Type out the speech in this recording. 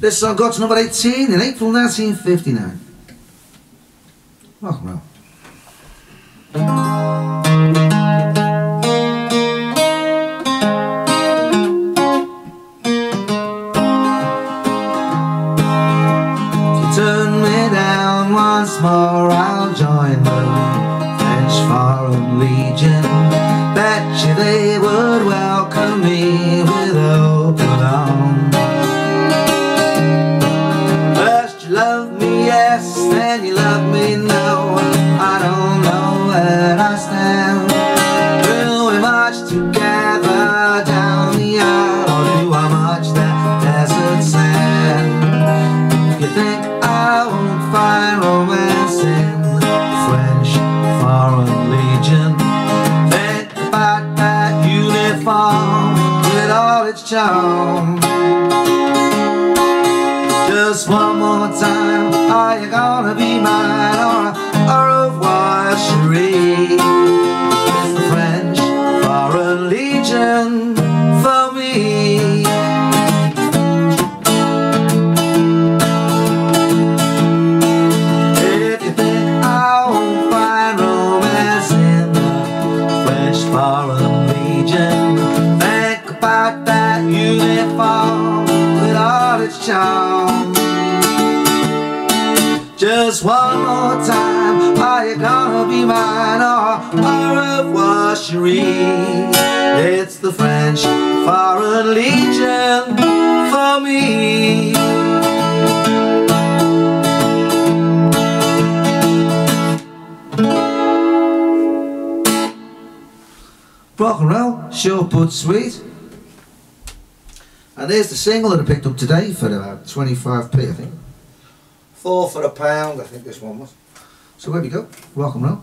This song got to number 18 in April 1959. Rock and roll. turn me down once more I'll join the French Foreign Legion yes, then you love me, no I don't know where I stand. Will we march together down the aisle Or do I march that desert sand. If you think I won't find romance in the French Foreign Legion? Think about that uniform with all its charm. Just one more time, are you gonna be mine or au revoir chérie? The French Foreign Legion for me If you think I won't find romance in the French Foreign Legion, think about that uniform with all its charm. Just one more time, are you gonna be mine or au revoir? It's the French Foreign Legion for me. rock and roll, sure but sweet. And there's the single that I picked up today for about 25p, I think. Four for a pound, I think this one was. So there we go, and roll.